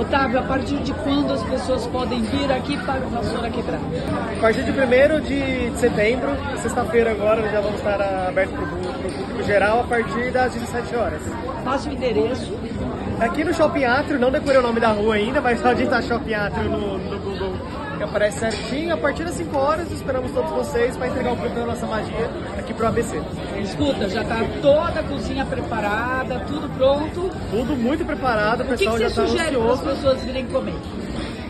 Otávio, a partir de quando as pessoas podem vir aqui para o Vassoura Quebrada? A partir de 1 de setembro, sexta-feira agora, já vamos estar abertos para o público geral a partir das 17 horas. Passa o endereço. Aqui no Shopping Atrio, não decorei o nome da rua ainda, mas só digitar Shopping Atrio no, no Google que aparece certinho. A partir das 5 horas, esperamos todos vocês para entregar o fruto da nossa magia aqui pro ABC. Escuta, já está toda a cozinha preparada, tudo pronto. Tudo muito preparado, o pessoal o que que já está sugere ansioso. para as pessoas virem comer?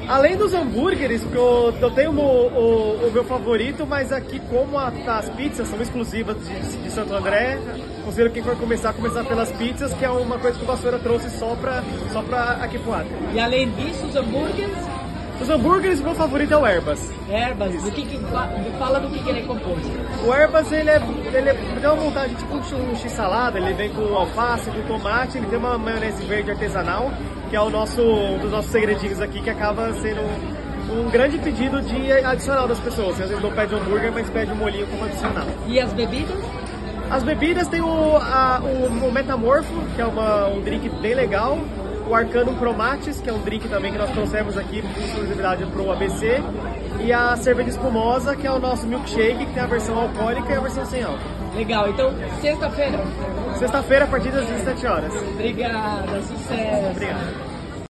Além dos hambúrgueres, que eu, eu tenho o, o, o, meu favorito, mas aqui como a, as pizzas são exclusivas de, de Santo André, considero que quem for começar, começar pelas pizzas, que é uma coisa que o Vassoura trouxe só pra, só pra aqui pro Acre. E além disso, os hambúrgueres? Os hambúrgueres, o meu favorito é o Erbas. Erbas, do que, que fala do que, que ele é composto? O Erbas, ele é, ele é tem uma montagem tipo um x-salada, ele vem com alface, com tomate, ele tem uma maionese verde artesanal, que é o nosso, um dos nossos segredinhos aqui, que acaba sendo um grande pedido de adicional das pessoas. Às vezes não pede hambúrguer, mas pede um molinho como adicional. E as bebidas? As bebidas tem o, a, o, o Metamorfo, que é uma, um drink bem legal, o Arcanum Chromatis, que é um drink também que nós trouxemos aqui com exclusividade para o ABC, e a cerveja espumosa, que é o nosso milkshake, que tem a versão alcoólica e a versão sem álcool. Legal, então sexta-feira? Sexta-feira, a partir das 17 horas. Obrigada, sucesso. Obrigado.